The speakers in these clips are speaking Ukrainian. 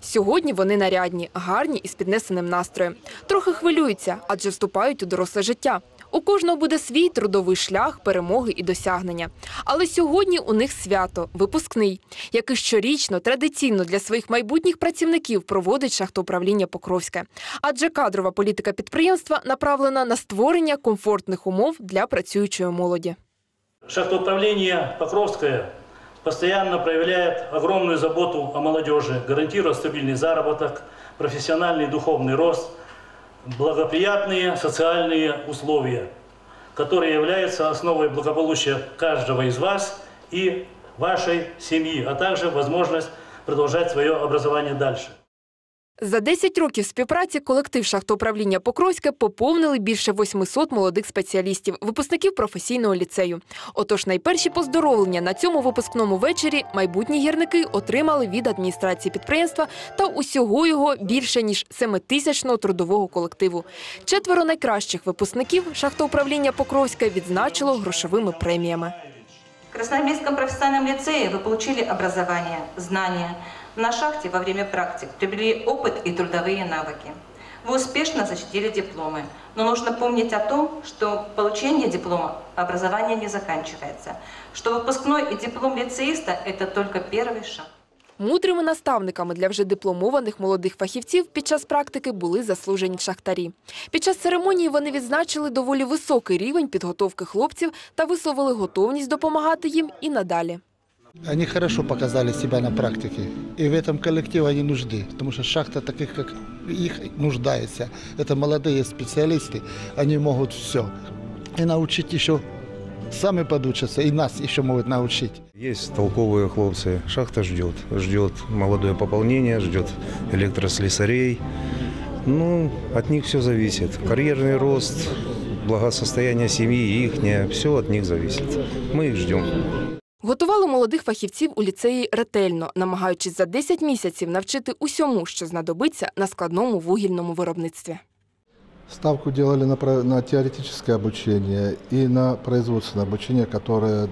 Сьогодні вони нарядні, гарні і з піднесеним настроєм. Трохи хвилюються, адже вступають у доросле життя. У кожного буде свій трудовий шлях, перемоги і досягнення. Але сьогодні у них свято випускний, який щорічно традиційно для своїх майбутніх працівників проводить шахтоуправління Покровське. Адже кадрова політика підприємства направлена на створення комфортних умов для працюючої молоді. Шахтоуправление Покровское постоянно проявляет огромную заботу о молодежи, гарантируя стабильный заработок, профессиональный духовный рост, благоприятные социальные условия, которые являются основой благополучия каждого из вас и вашей семьи, а также возможность продолжать свое образование дальше. За 10 років співпраці колектив шахтоуправління Покровське поповнили більше 800 молодих спеціалістів, випускників професійного ліцею. Отож, найперші поздоровлення на цьому випускному вечорі майбутні гірники отримали від адміністрації підприємства та усього його більше ніж 7-тисячного трудового колективу. Четверо найкращих випускників шахтоуправління Покровське відзначило грошовими преміями. Красноармейском профессиональном лицее вы получили образование, знания. На шахте во время практик приобрели опыт и трудовые навыки. Вы успешно защитили дипломы, но нужно помнить о том, что получение диплома образования не заканчивается, что выпускной и диплом лицеиста – это только первый шаг. Мудрими наставниками для вже дипломованих молодих фахівців під час практики були заслужені шахтарі. Під час церемонії вони відзначили доволі високий рівень підготовки хлопців та висловили готовність допомагати їм і надалі. Они хорошо показали себя на практике. И в этом коллективе они нужны. Потому что шахта таких, как их, нуждается. Это молодые специалисты. Они могут все. И научить еще, сами подучатся, и нас еще могут научить. Есть толковые хлопцы. Шахта ждет. Ждет молодое пополнение, ждет электрослесарей. Ну, от них все зависит. Карьерный рост, благосостояние семьи, их, все от них зависит. Мы их ждем. Готували молодих фахівців у ліцеї ретельно, намагаючись за 10 місяців навчити усьому, що знадобиться на складному вугільному виробництві. Ставку делали на, на теоретическое обучение и на производственное обучение, которое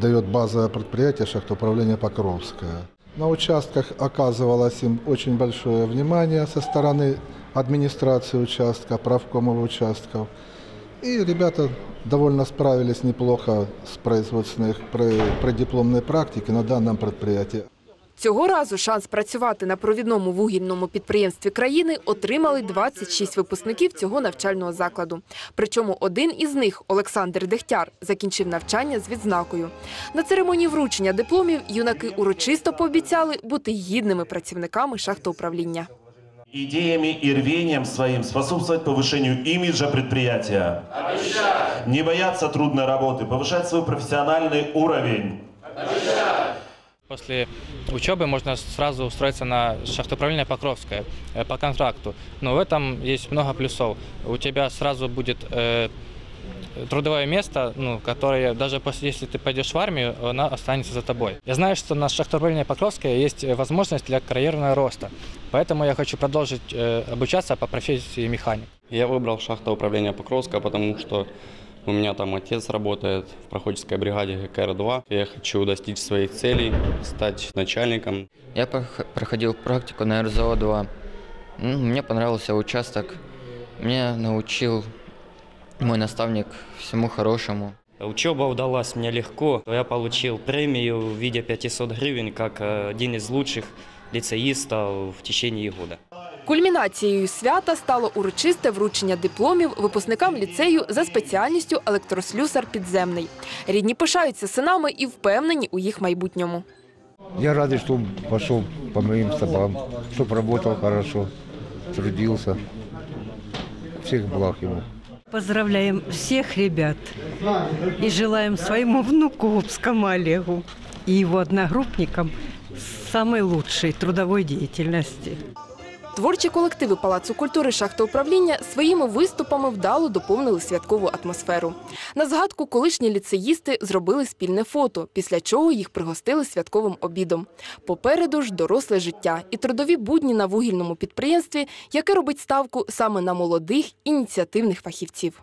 дает базовое предприятие шахтоуправления Покровское. На участках оказывалось им очень большое внимание со стороны администрации участка, правкомов участков. И ребята довольно справились неплохо с производственной преддипломной практике на данном предприятии. Цього разу шанс працювати на провідному вугільному підприємстві країни отримали 26 випускників цього навчального закладу. Причому один із них, Олександр Дегтяр, закінчив навчання з відзнакою. На церемонії вручення дипломів юнаки урочисто пообіцяли бути гідними працівниками шахтоуправління. идеями и рвением своим способствовать повышению имиджа предприятия. Не бояться трудной работы, повышать свой профессиональный уровень. После учебы можно сразу устроиться на шахтоуправление Покровское э, по контракту. Но в этом есть много плюсов. У тебя сразу будет э, трудовое место, ну, которое даже после, если ты пойдешь в армию, она останется за тобой. Я знаю, что на шахтоуправлении Покровское есть э, возможность для карьерного роста. Поэтому я хочу продолжить э, обучаться по профессии механик. Я выбрал шахта управления Покровска, потому что у меня там отец работает в проходческой бригаде ГКР-2. Я хочу достичь своих целей, стать начальником. Я прох- проходил практику на РЗО-2. Ну, Мне понравился участок. Меня научил мой наставник всему хорошему. Учеба удалась мне легко. Я получил премию в виде 500 гривен как э, один из лучших лицеистов в течение года. Кульмінацією свята стало урочисте вручення дипломів випускникам ліцею за спеціальністю електрослюсар підземний. Рідні пишаються синами і впевнені у їх майбутньому. Я рад, что пошел по моим стопам, чтобы работал хорошо, трудился. Всех благ ему. Поздравляем всех ребят и желаем своему внуку Губскому Олегу и его одногруппникам самой лучшей трудовой деятельности. Творчі колективи Палацу культури шахтоуправління своїми виступами вдало доповнили святкову атмосферу. На згадку колишні ліцеїсти зробили спільне фото, після чого їх пригостили святковим обідом. Попереду ж доросле життя і трудові будні на вугільному підприємстві, яке робить ставку саме на молодих ініціативних фахівців.